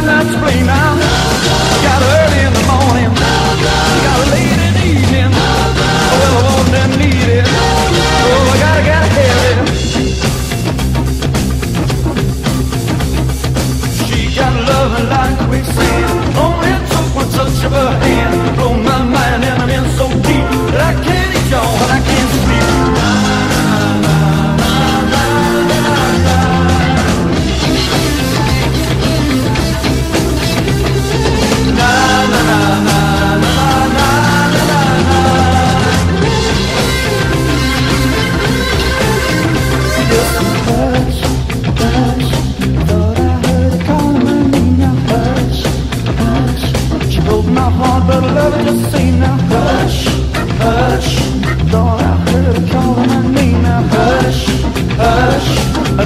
She got early in the morning. I got late evening. Well, I. Oh, I gotta, gotta have it. She got love like quicksand. Only took one touch of her hand. Blow my mind.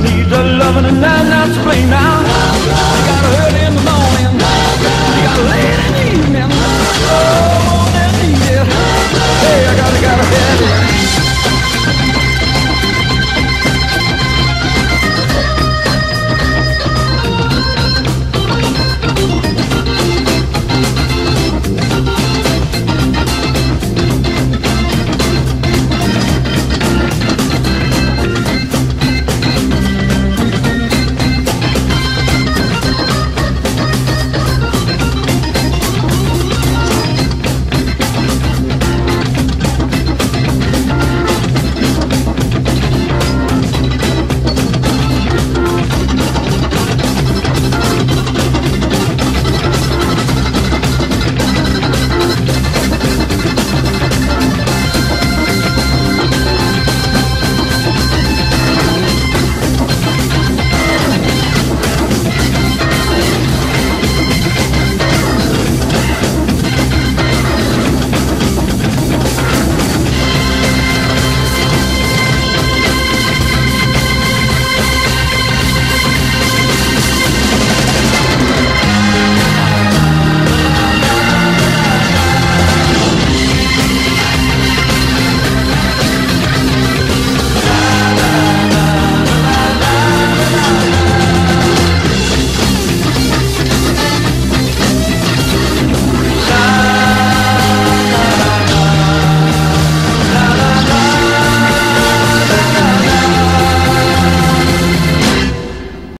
He's a lover and I